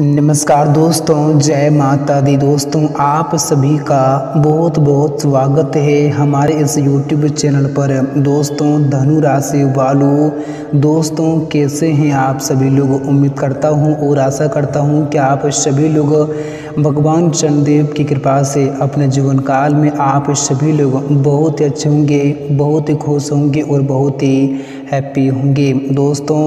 नमस्कार दोस्तों, जय माता दी। दोस्तों, आप सभी का बहुत बहुत स्वागत है हमारे इस यूट्यूब चैनल पर। दोस्तों, धनु राशि वालों, दोस्तों, कैसे हैं आप? सभी लोग, उम्मीद करता हूँ और आशा करता हूँ कि आप सभी लोग भगवान चंद्रदेव की कृपा से अपने जीवन काल में आप सभी लोग बहुत ही अच्छे होंगे, बहुत ही खुश होंगे और बहुत ही हैप्पी होंगे। दोस्तों,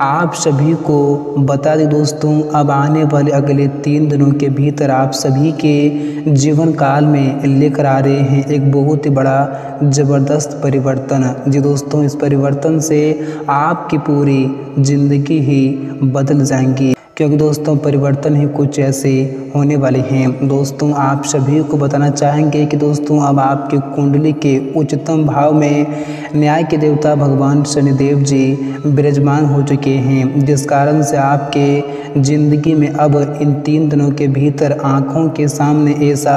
आप सभी को बता दें दोस्तों, अब आने वाले अगले तीन दिनों के भीतर आप सभी के जीवन काल में लेकर आ रहे हैं एक बहुत ही बड़ा ज़बरदस्त परिवर्तन। जी दोस्तों, इस परिवर्तन से आपकी पूरी ज़िंदगी ही बदल जाएँगी। क्योंकि दोस्तों, परिवर्तन ही कुछ ऐसे होने वाले हैं। दोस्तों, आप सभी को बताना चाहेंगे कि दोस्तों, अब आपकी कुंडली के उच्चतम भाव में न्याय के देवता भगवान शनिदेव जी विराजमान हो चुके हैं, जिस कारण से आपके ज़िंदगी में अब इन तीन दिनों के भीतर आँखों के सामने ऐसा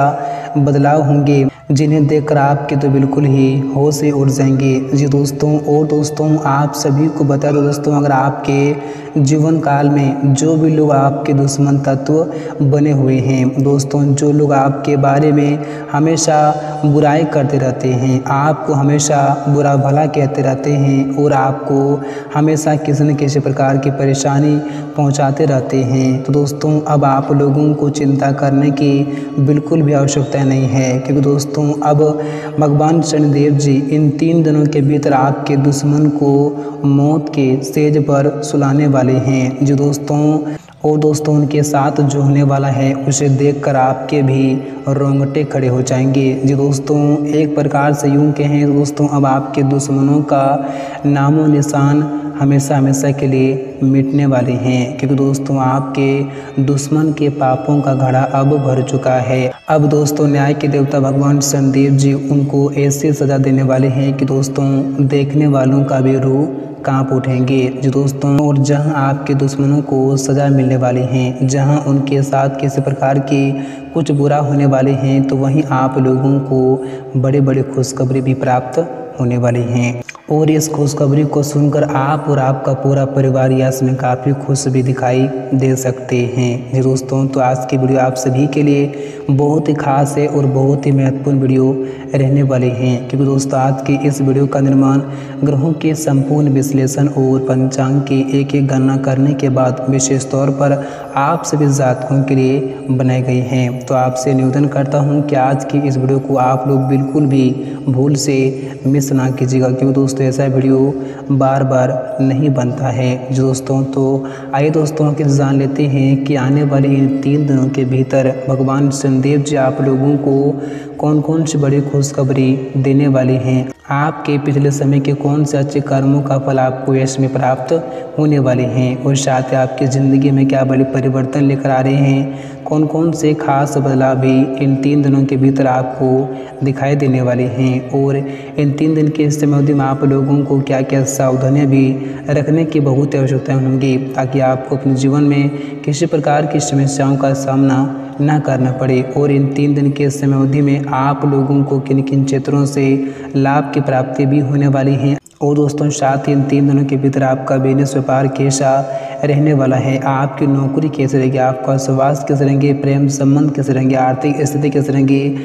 बदलाव होंगे। जिन्हें देखकर आपके तो बिल्कुल ही होश ही उड़ जाएँगे। जी दोस्तों, और दोस्तों, आप सभी को बता दो दोस्तों, अगर आपके जीवन काल में जो भी लोग आपके दुश्मन तत्व बने हुए हैं, दोस्तों, जो लोग आपके बारे में हमेशा बुराई करते रहते हैं, आपको हमेशा बुरा भला कहते रहते हैं, और आपको हमेशा किसी न किसी प्रकार की परेशानी पहुंचाते रहते हैं तो दोस्तों, अब आप लोगों को चिंता करने की बिल्कुल भी आवश्यकता नहीं है, क्योंकि दोस्तों दोस्तों अब भगवान शनिदेव जी इन तीन दिनों के भीतर आपके दुश्मन को मौत के सेज पर सुलाने वाले हैं। जो दोस्तों और दोस्तों, उनके साथ जो होने वाला है, उसे देखकर आपके भी रोंगटे खड़े हो जाएँगे। जी दोस्तों, एक प्रकार से यूँ कहें दोस्तों, अब आपके दुश्मनों का नामो निशान हमेशा हमेशा के लिए मिटने वाले हैं, क्योंकि दोस्तों, आपके दुश्मन के पापों का घड़ा अब भर चुका है। अब दोस्तों, न्याय के देवता भगवान शनिदेव जी उनको ऐसी सज़ा देने वाले हैं कि दोस्तों, देखने वालों का भी रूह काँप उठेंगे। जो दोस्तों, और जहाँ आपके दुश्मनों को सज़ा मिलने वाली हैं, जहाँ उनके साथ किसी प्रकार के कुछ बुरा होने वाले हैं तो वहीं आप लोगों को बड़े बड़े खुशखबरी भी प्राप्त होने वाली हैं। और इस खुशखबरी को सुनकर आप और आपका पूरा परिवार यश में काफ़ी खुश भी दिखाई दे सकते हैं। दोस्तों तो आज की वीडियो आप सभी के लिए बहुत ही खास है और बहुत ही महत्वपूर्ण वीडियो रहने वाले हैं। क्योंकि दोस्तों, आज की इस वीडियो का निर्माण ग्रहों के संपूर्ण विश्लेषण और पंचांग की एक एक गणना करने के बाद विशेष तौर पर आप सभी जातकों के लिए बनाई गई हैं। तो आपसे निवेदन करता हूँ कि आज की इस वीडियो को आप लोग बिल्कुल भी भूल से मिस ना कीजिएगा। क्योंकि दोस्तों दोस्तों, ऐसा वीडियो बार बार नहीं बनता है। जो दोस्तों तो आइए दोस्तों के जान लेते हैं कि आने वाले इन तीन दिनों के भीतर भगवान शनिदेव जी आप लोगों को कौन कौन सी बड़ी खुशखबरी देने वाले हैं? आपके पिछले समय के कौन से अच्छे कर्मों का फल आपको यश में प्राप्त होने वाले हैं? और साथ ही आपकी ज़िंदगी में क्या बड़े परिवर्तन लेकर आ रहे हैं? कौन कौन से खास बदलाव भी इन तीन दिनों के भीतर आपको दिखाई देने वाले हैं? और इन तीन दिन के समय अवधि में आप लोगों को क्या क्या सावधानियाँ भी रखने की बहुत आवश्यकताएँ होंगी, ताकि आपको अपने जीवन में किसी प्रकार की समस्याओं का सामना ना करना पड़े। और इन तीन दिन के समय अवधि में आप लोगों को किन किन क्षेत्रों से लाभ की प्राप्ति भी होने वाली है। और दोस्तों, साथ ही इन तीन दिनों के भीतर आपका बिज़नेस व्यापार कैसा रहने वाला है। आपकी नौकरी कैसे रहेगी? आपका स्वास्थ्य कैसे रहेंगे? प्रेम संबंध कैसे रहेंगे? आर्थिक स्थिति कैसे रहेंगी?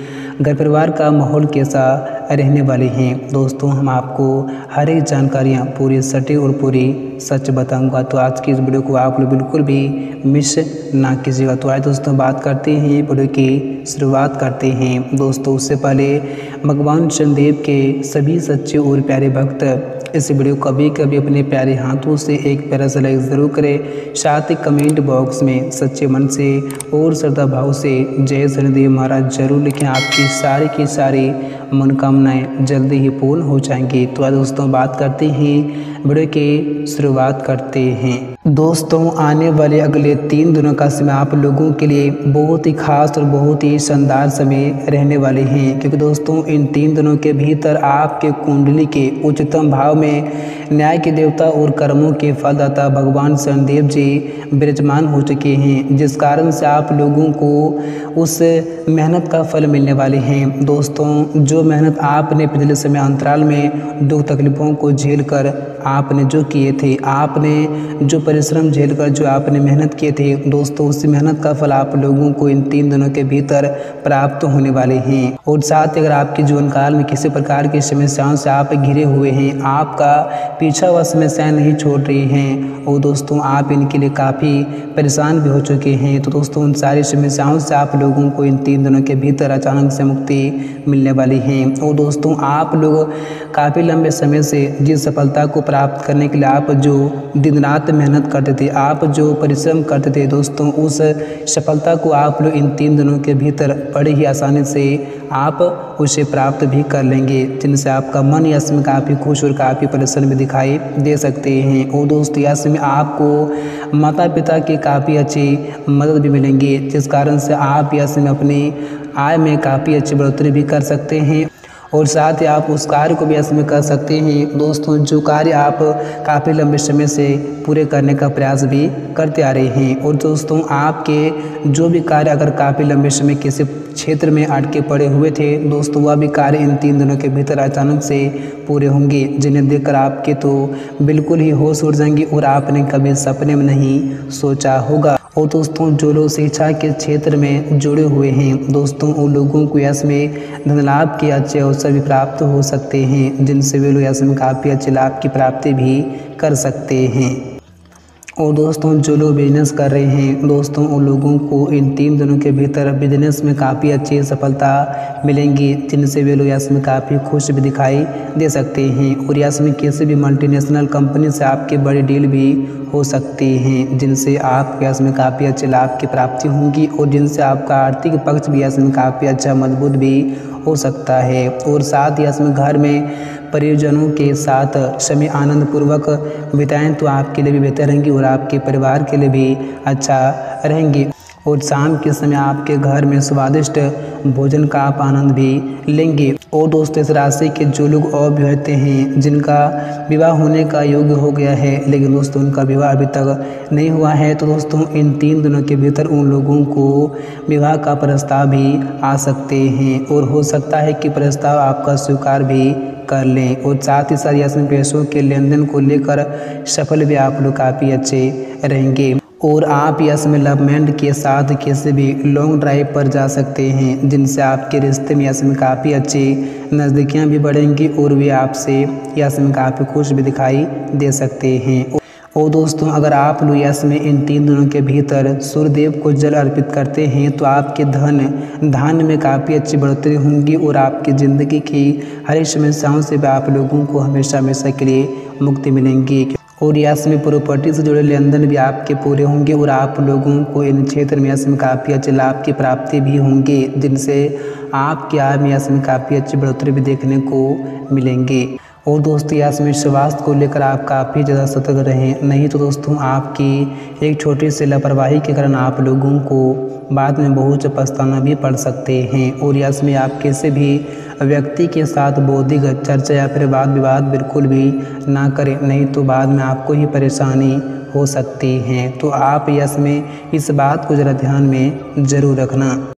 घर परिवार का माहौल कैसा रहने वाले हैं? दोस्तों, हम आपको हर एक जानकारियाँ पूरी सटी और पूरी सच बताऊँगा। तो आज की इस वीडियो को आप लोग बिल्कुल भी मिस ना कीजिएगा। तो आज दोस्तों, बात करते हैं वीडियो की शुरुआत करते हैं। दोस्तों, उससे पहले भगवान शनिदेव के सभी सच्चे और प्यारे भक्त इस वीडियो कभी कभी अपने प्यारे हाथों से एक प्यारा सा लाइक ज़रूर करें। साथ ही कमेंट बॉक्स में सच्चे मन से और श्रद्धा भाव से जय शनिदेव महाराज ज़रूर लिखें। आपकी सारी की सारी मनोकामनाएँ जल्दी ही पूर्ण हो जाएँगी। तो आज दोस्तों बात करते हैं वीडियो की शुरुआत करते हैं। दोस्तों, आने वाले अगले तीन दिनों का समय आप लोगों के लिए बहुत ही खास और बहुत ही शानदार समय रहने वाले हैं। क्योंकि दोस्तों, इन तीन दिनों के भीतर आपके कुंडली के उच्चतम भाव में न्याय के देवता और कर्मों के फलदाता भगवान शनिदेव जी विराजमान हो चुके हैं, जिस कारण से आप लोगों को उस मेहनत का फल मिलने वाले हैं। दोस्तों, जो मेहनत आपने पिछले समय अंतराल में दुख तकलीफ़ों को झेल कर आपने जो किए थे, आपने जो परिश्रम झेल कर, जो आपने मेहनत किए थे, दोस्तों, उस मेहनत का फल आप लोगों को इन तीन दिनों के भीतर प्राप्त होने वाले हैं। और साथ ही अगर आपके जीवन काल में किसी प्रकार की समस्याओं से आप घिरे हुए हैं, आपका पीछा व समस्याएँ नहीं छोड़ रही हैं, और दोस्तों, आप इनके लिए काफ़ी परेशान भी हो चुके हैं तो दोस्तों, उन सारी समस्याओं से आप लोगों को इन तीन दिनों के भीतर अचानक से मुक्ति मिलने वाली है। और दोस्तों, आप लोग काफ़ी लंबे समय से जिस सफलता को प्राप्त करने के लिए आप जो दिन रात मेहनत करते थे, आप जो परिश्रम करते थे, दोस्तों, उस सफलता को आप लोग इन तीन दिनों के भीतर बड़ी ही आसानी से आप उसे प्राप्त भी कर लेंगे, जिनसे आपका मन यश में काफ़ी खुश और काफ़ी प्रसन्न भी दिखाई दे सकते हैं। और दोस्तों यश में आपको माता पिता की काफ़ी अच्छी मदद भी मिलेंगी, जिस कारण से आप यश में अपनी आय में काफ़ी अच्छी बढ़ोतरी भी कर सकते हैं। और साथ ही आप उस कार्य को भी इसमें कर सकते हैं। दोस्तों, जो कार्य आप काफ़ी लंबे समय से पूरे करने का प्रयास भी करते आ रहे हैं और दोस्तों, आपके जो भी कार्य अगर काफ़ी लंबे समय किसी क्षेत्र में अटके पड़े हुए थे। दोस्तों वह भी कार्य इन तीन दिनों के भीतर अचानक से पूरे होंगे, जिन्हें देखकर आपके तो बिल्कुल ही होश उड़ जाएँगे और आपने कभी सपने में नहीं सोचा होगा। और दोस्तों जो लोग शिक्षा के क्षेत्र में जुड़े हुए हैं। दोस्तों, उन लोगों को इसमें धन लाभ के अच्छे अवसर भी प्राप्त हो सकते हैं, जिनसे वे लोग इसमें काफ़ी अच्छे लाभ की प्राप्ति भी कर सकते हैं। और दोस्तों, जो लोग बिज़नेस कर रहे हैं, दोस्तों, उन लोगों को इन तीन दिनों के भीतर बिज़नेस में काफ़ी अच्छी सफलता मिलेंगी, जिनसे वे लोग यश में काफ़ी खुश भी दिखाई दे सकते हैं और यश में किसी भी मल्टीनेशनल कंपनी से आपके बड़ी डील भी हो सकती हैं, जिनसे आप यश में काफ़ी अच्छे लाभ की प्राप्ति होंगी और जिनसे आपका आर्थिक पक्ष भी यश में काफ़ी अच्छा मज़बूत भी हो सकता है। और साथ ही इसमें घर में परिजनों के साथ समय आनंद पूर्वक बिताएँ तो आपके लिए भी बेहतर रहेंगी और आपके परिवार के लिए भी अच्छा रहेंगी। और शाम के समय आपके घर में स्वादिष्ट भोजन का आप आनंद भी लेंगे। और दोस्तों, इस राशि के जो लोग अविवाहित हैं, जिनका विवाह होने का योग्य हो गया है, लेकिन दोस्तों, उनका विवाह अभी तक नहीं हुआ है तो दोस्तों, इन तीन दिनों के भीतर उन लोगों को विवाह का प्रस्ताव भी आ सकते हैं। और हो सकता है कि प्रस्ताव आपका स्वीकार भी कर लें। और साथ ही साथ इसमें पैसों के लेन देन को लेकर सफल भी आप लोग काफ़ी अच्छे रहेंगे। और आप इसमें लवमेंट के साथ किसी भी लॉन्ग ड्राइव पर जा सकते हैं, जिनसे आपके रिश्ते में इसमें काफ़ी अच्छी नज़दीकियाँ भी बढ़ेंगी और वे आपसे इसमें काफ़ी खुश भी दिखाई दे सकते हैं। और दोस्तों, अगर आप लोग यश में इन तीन दिनों के भीतर सूर्यदेव को जल अर्पित करते हैं तो आपके धन, धान में काफ़ी अच्छी बढ़ोतरी होंगी और आपकी ज़िंदगी की हर समस्याओं से भी आप लोगों को हमेशा हमेशा के लिए मुक्ति मिलेंगी। और यश में प्रॉपर्टी से जुड़े लेन देन भी आपके पूरे होंगे और आप लोगों को इन क्षेत्र में यश में काफ़ी अच्छे लाभ की प्राप्ति भी होंगे, जिनसे आपके आय में यश में काफ़ी अच्छी बढ़ोतरी भी देखने को मिलेंगे। और दोस्तों यास में स्वास्थ्य को लेकर आप काफ़ी ज़्यादा सतर्क रहें। नहीं तो दोस्तों आपकी एक छोटी सी लापरवाही के कारण आप लोगों को बाद में बहुत पछताना भी पड़ सकते हैं। और यस में आप किसी भी व्यक्ति के साथ बौद्धिक चर्चा या फिर वाद विवाद बिल्कुल भी ना करें, नहीं तो बाद में आपको ही परेशानी हो सकती है। तो आप यस में इस बात को ज़रा ध्यान में ज़रूर रखना।